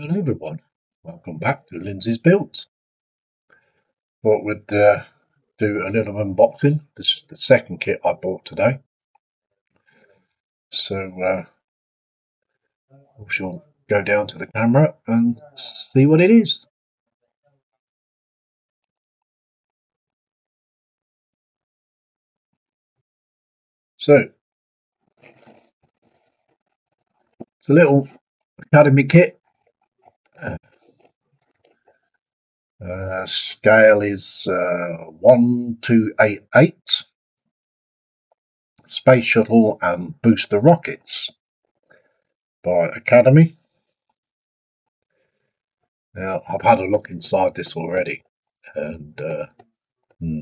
Hello everyone, welcome back to Lindsey's Builds. Thought we'd uh, do a little unboxing. This is the second kit I bought today. So uh, we shall go down to the camera and see what it is. So, it's a little academy kit Uh, scale is uh, 1288. Space Shuttle and Booster Rockets by Academy. Now, I've had a look inside this already, and uh, hmm.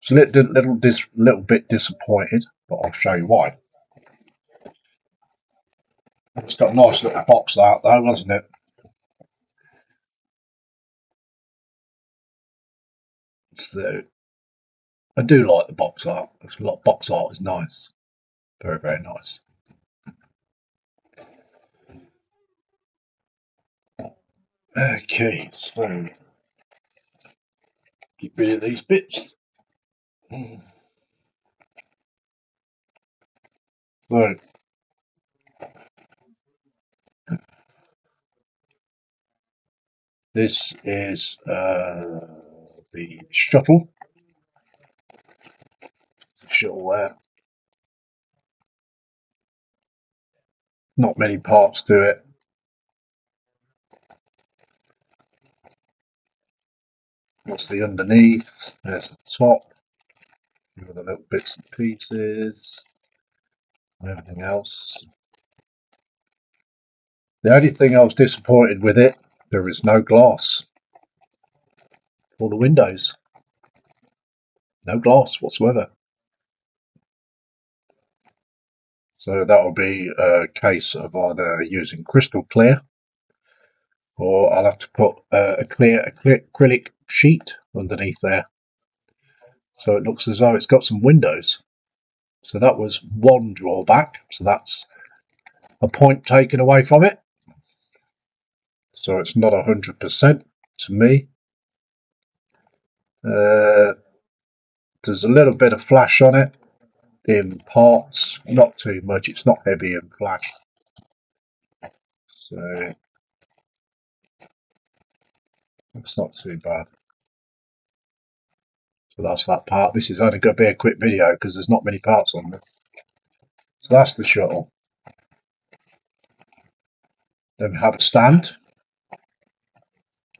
it's a little, little, dis, little bit disappointed, but I'll show you why. It's got a nice little box out though, hasn't it? So I do like the box art. A lot of box art is nice. Very, very nice. Okay, so get rid of these bits. So this is uh, the shuttle. Shuttle there. Not many parts to it. What's the underneath? There's the top. Are the little bits and pieces. And everything else. The only thing I was disappointed with it, there is no glass for the windows. No glass whatsoever. So that will be a case of either using crystal clear or I'll have to put a clear acrylic sheet underneath there. So it looks as though it's got some windows. So that was one drawback. So that's a point taken away from it. So it's not 100% to me. Uh, there's a little bit of flash on it in parts, not too much. It's not heavy and flash. So it's not too bad. So that's that part. This is only going to be a quick video because there's not many parts on it. So that's the shuttle. Then we have a stand,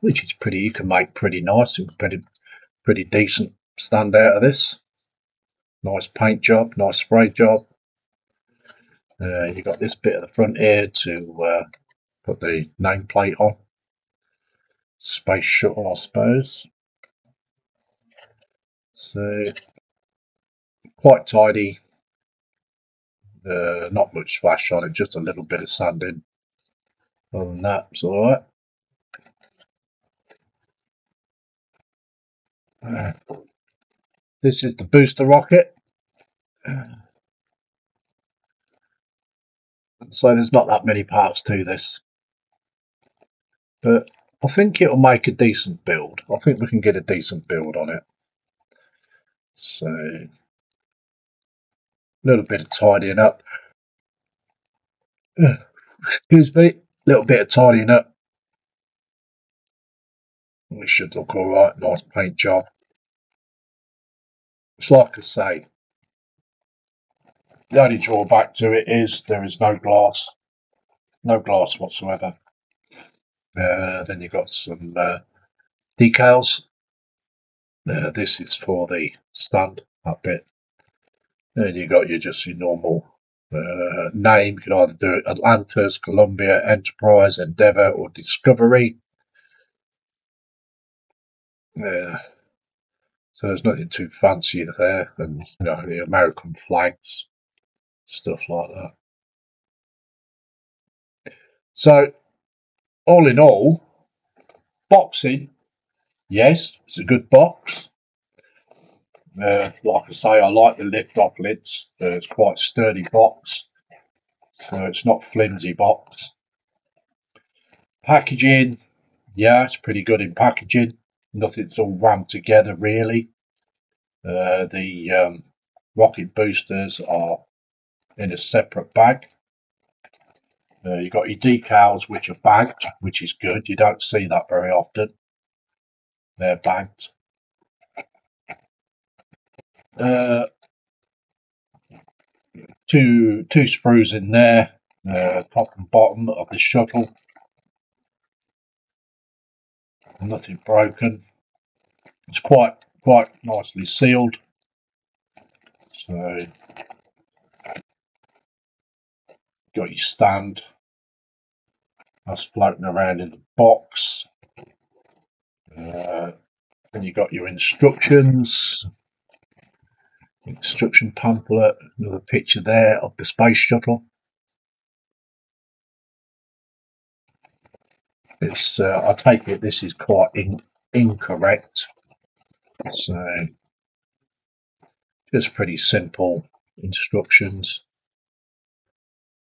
which is pretty, you can make pretty nice and pretty pretty decent stand out of this. Nice paint job, nice spray job. Uh, you got this bit of the front here to uh, put the nameplate on. Space shuttle, I suppose. So, quite tidy. Uh, not much flash on it, just a little bit of sanding. Other than that, it's alright. This is the booster rocket. So there's not that many parts to this. But I think it'll make a decent build. I think we can get a decent build on it. So, a little bit of tidying up. Excuse me, a little bit of tidying up. It should look alright, nice paint job. It's like I say, the only drawback to it is there is no glass, no glass whatsoever. Uh, then you've got some uh, decals. Uh, this is for the stand, that bit. Then you've got your just your normal uh, name. You can either do it Atlantis, Columbia, Enterprise, Endeavour, or Discovery. Yeah. So there's nothing too fancy there, and you know the American flags, stuff like that. So, all in all, boxing, yes, it's a good box. Uh, like I say, I like the lift off lids. Uh, it's quite sturdy box, so it's not flimsy box. Packaging, yeah, it's pretty good in packaging. Nothing's all rammed together really. Uh, the um, rocket boosters are in a separate bag. Uh, you've got your decals, which are bagged, which is good. You don't see that very often. They're bagged. Uh, two two screws in there, uh, top and bottom of the shuttle. Nothing broken. It's quite quite nicely sealed. So got your stand that's floating around in the box. Uh, and you got your instructions, instruction pamphlet, another picture there of the space shuttle. It's, uh, I take it this is quite in, incorrect. So, just pretty simple instructions.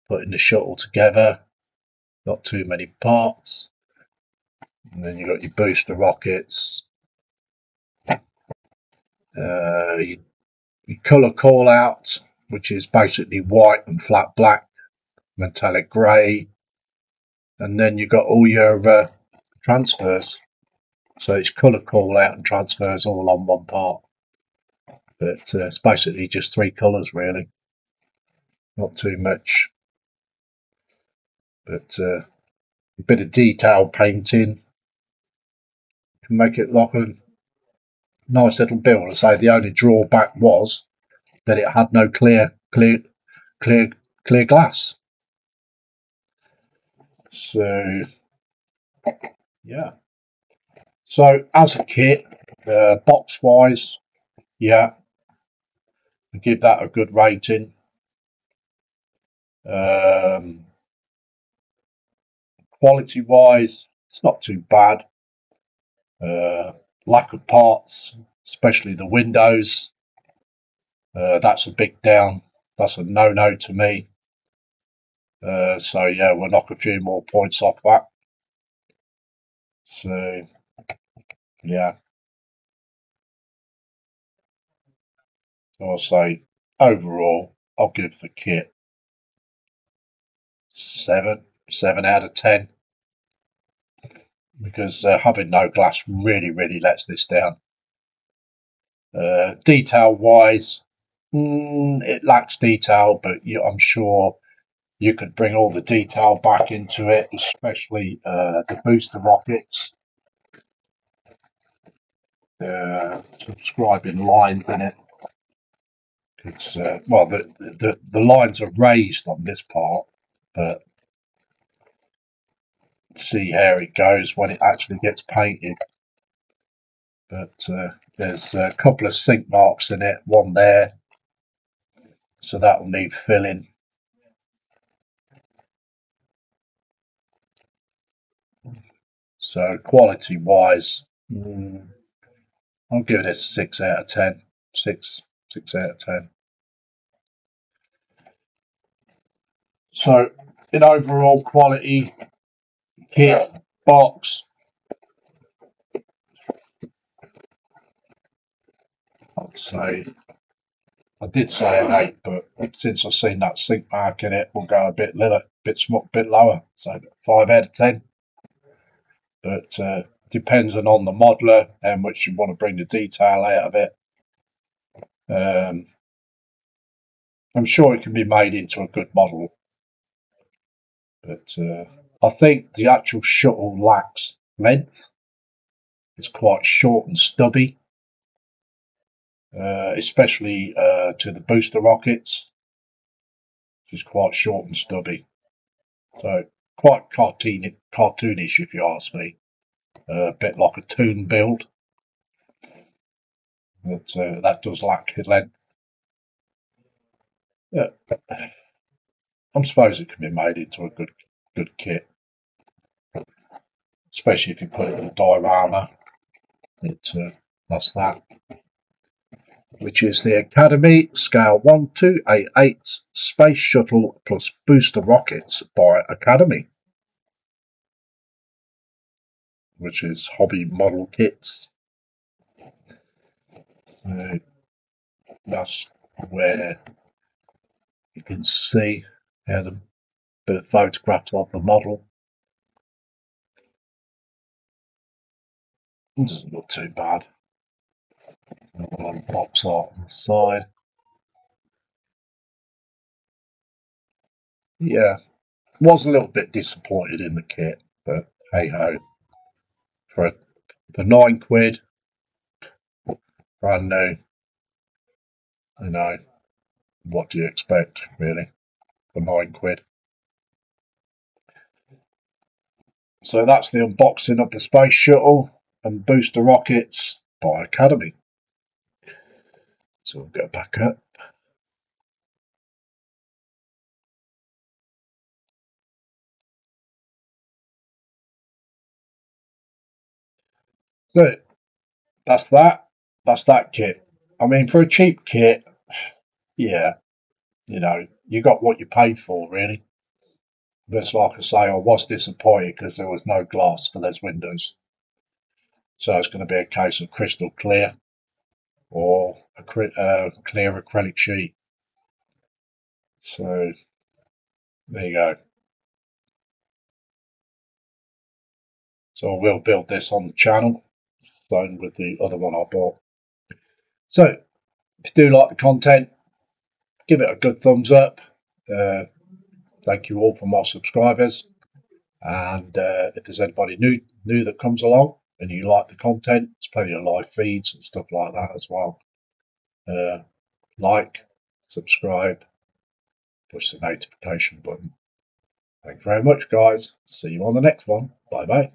Putting the shuttle together, not too many parts. And then you've got your booster rockets, uh, your, your colour call out, which is basically white and flat black, metallic grey, and then you've got all your uh, transfers. So it's colour call out and transfers all on one part. But uh, it's basically just three colours really. Not too much. But uh, a bit of detail painting can make it look a nice little build. I say the only drawback was that it had no clear, clear, clear, clear glass. So, yeah. So as a kit, uh, box wise, yeah, I give that a good rating. Um, quality wise, it's not too bad. Uh, lack of parts, especially the windows, uh, that's a big down. That's a no no to me. Uh, so yeah, we'll knock a few more points off that. So yeah. So I'll say overall, I'll give the kit seven, seven out of ten because uh, having no glass really, really lets this down. Uh, detail wise, mm, it lacks detail, but you, I'm sure you could bring all the detail back into it, especially uh, the booster rockets. Uh, subscribing lines in it. It's uh, well, the, the the lines are raised on this part, but see how it goes when it actually gets painted. But uh, there's a couple of sink marks in it, one there, so that will need filling. So quality wise, mm, I'll give it a six out of ten. Six, six out of ten. So in overall quality, kit, box. I'd say I did say an eight, but since I've seen that sink mark in it, we'll go a bit little, bit bit lower. So five out of ten. But uh, depends on the modeler and which you want to bring the detail out of it. Um, I'm sure it can be made into a good model, but uh, I think the actual shuttle lacks length. It's quite short and stubby, uh, especially uh, to the booster rockets. It's quite short and stubby. So quite cartoon cartoonish, if you ask me. Uh, a bit like a toon build. But uh, that does lack length. Yeah. I suppose it can be made into a good good kit especially if you put it in a diorama. It, uh, that's that. Which is the Academy Scale 1288 Space Shuttle plus Booster Rockets by Academy. which is hobby model kits. So that's where you can see how the bit of photographs of the model. It doesn't look too bad. A lot of box on the side. Yeah, was a little bit disappointed in the kit, but hey ho. For for nine quid, brand new. You know, what do you expect, really, for nine quid? So that's the unboxing of the Space Shuttle and Booster Rockets by Academy. So we'll go back up. So that's that. That's that kit. I mean, for a cheap kit, yeah, you know, you got what you paid for, really. But like I say, I was disappointed because there was no glass for those windows. So it's going to be a case of crystal clear or uh, clear acrylic sheet. So there you go. So I will build this on the channel, same with the other one I bought. So if you do like the content, give it a good thumbs up. Uh, thank you all for my subscribers. And uh, if there's anybody new new that comes along and you like the content, there's plenty of live feeds and stuff like that as well. Uh, like, subscribe, push the notification button. Thank you very much, guys. See you on the next one. Bye bye.